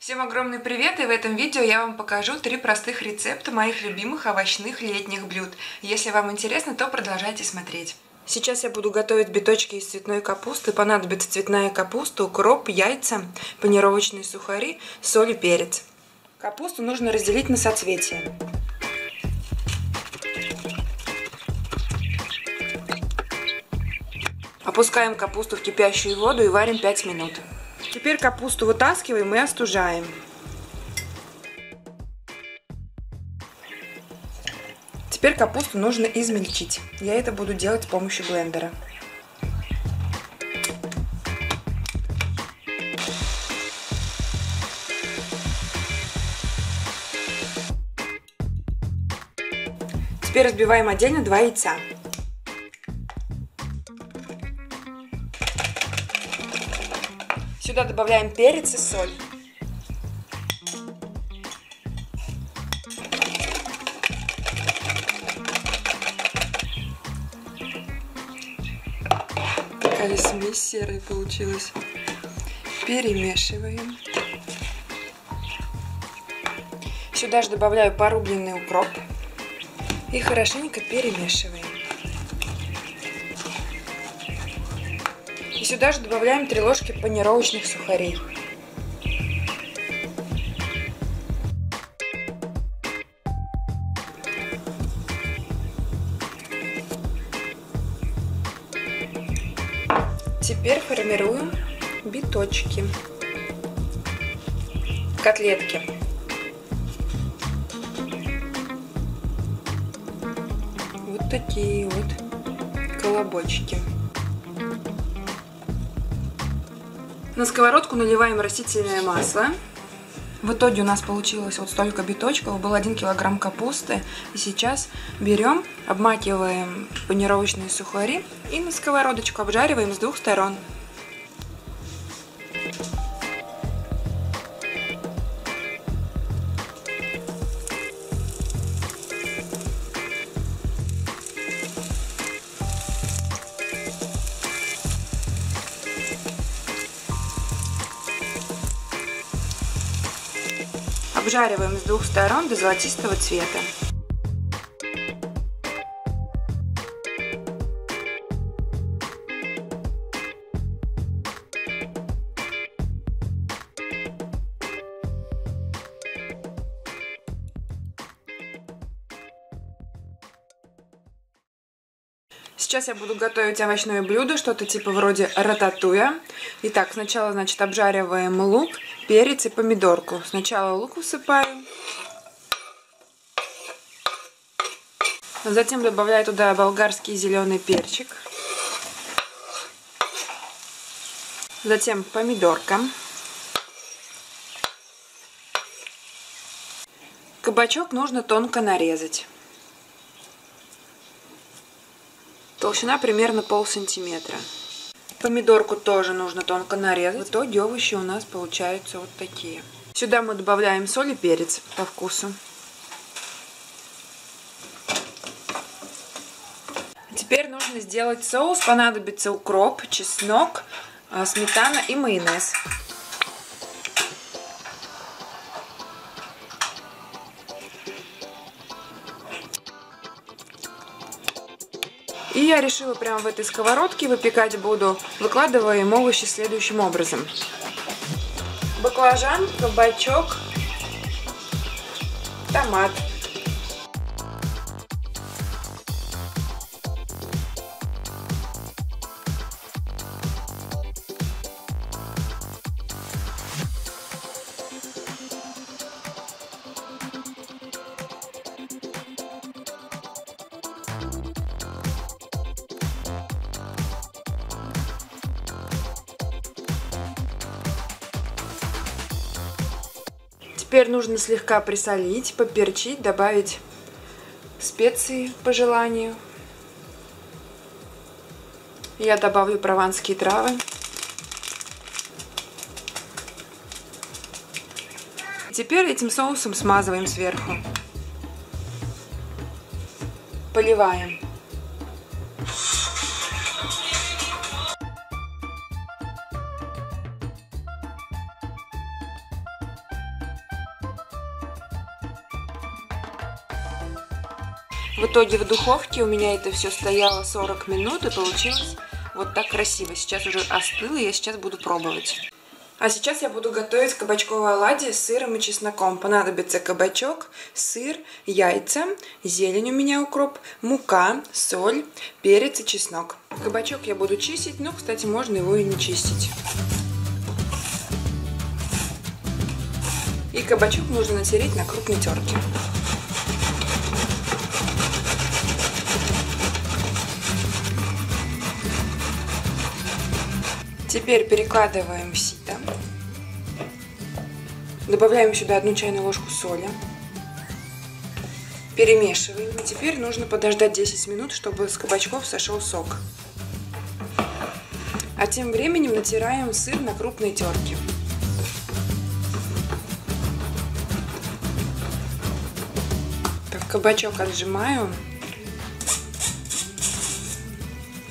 Всем огромный привет! И в этом видео я вам покажу три простых рецепта моих любимых овощных летних блюд. Если вам интересно, то продолжайте смотреть. Сейчас я буду готовить биточки из цветной капусты. Понадобится цветная капуста, укроп, яйца, панировочные сухари, соль и перец. Капусту нужно разделить на соцветия. Опускаем капусту в кипящую воду и варим 5 минут. Теперь капусту вытаскиваем и остужаем. Теперь капусту нужно измельчить. Я это буду делать с помощью блендера. Теперь разбиваем отдельно два яйца. Сюда добавляем перец и соль. Такая смесь серая получилась. Перемешиваем. Сюда же добавляю порубленный укроп. И хорошенько перемешиваем. Сюда же добавляем 3 ложки панировочных сухарей. Теперь формируем биточки, котлетки. Вот такие вот колобочки. На сковородку наливаем растительное масло. В итоге у нас получилось вот столько биточков, был 1 килограмм капусты. И сейчас берем, обмакиваем панировочные сухари и на сковородочку обжариваем с двух сторон. Обжариваем с двух сторон до золотистого цвета. Сейчас я буду готовить овощное блюдо, что-то типа вроде рататуя. Итак, сначала, значит, обжариваем лук, перец и помидорку. Сначала лук высыпаю. Затем добавляю туда болгарский зеленый перчик. Затем помидорка. Кабачок нужно тонко нарезать. Толщина примерно пол сантиметра. Помидорку тоже нужно тонко нарезать. В итоге овощи у нас получаются вот такие. Сюда мы добавляем соль и перец по вкусу. Теперь нужно сделать соус. Понадобится укроп, чеснок, а, сметана и майонез. И я решила прямо в этой сковородке выпекать буду. Выкладываем овощи следующим образом. Баклажан, кабачок, томат. Теперь нужно слегка присолить, поперчить, добавить специи по желанию. Я добавлю прованские травы. Теперь этим соусом смазываем сверху. Поливаем. В итоге в духовке у меня это все стояло 40 минут и получилось вот так красиво. Сейчас уже остыло, я сейчас буду пробовать. А сейчас я буду готовить кабачковые оладьи с сыром и чесноком. Понадобится кабачок, сыр, яйца, зелень у меня укроп, мука, соль, перец и чеснок. Кабачок я буду чистить, но, кстати, можно его и не чистить. И кабачок нужно натереть на крупной терке. Теперь перекладываем в сито. Добавляем сюда одну чайную ложку соли. Перемешиваем. И теперь нужно подождать 10 минут, чтобы с кабачков сошел сок. А тем временем натираем сыр на крупной терке. Так, кабачок отжимаю.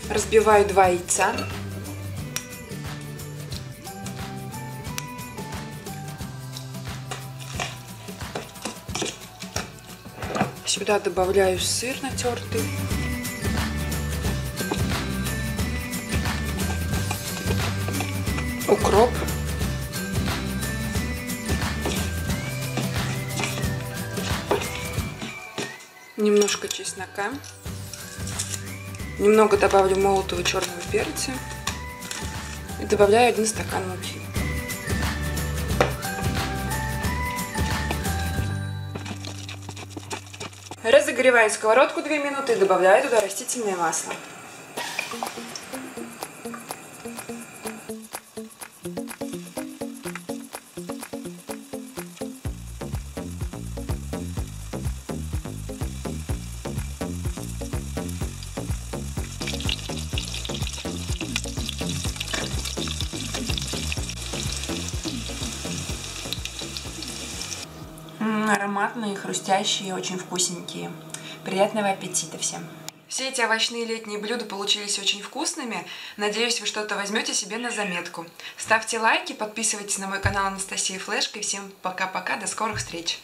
Разбиваю два яйца. Сюда добавляю сыр натертый. Укроп. Немножко чеснока. Немного добавлю молотого черного перца. И добавляю один стакан муки. Разогреваю сковородку 2 минуты и добавляю туда растительное масло. ароматные, хрустящие, очень вкусненькие. Приятного аппетита всем! Все эти овощные летние блюда получились очень вкусными. Надеюсь, вы что-то возьмете себе на заметку. Ставьте лайки, подписывайтесь на мой канал Анастасия Флешка. И всем пока-пока, до скорых встреч!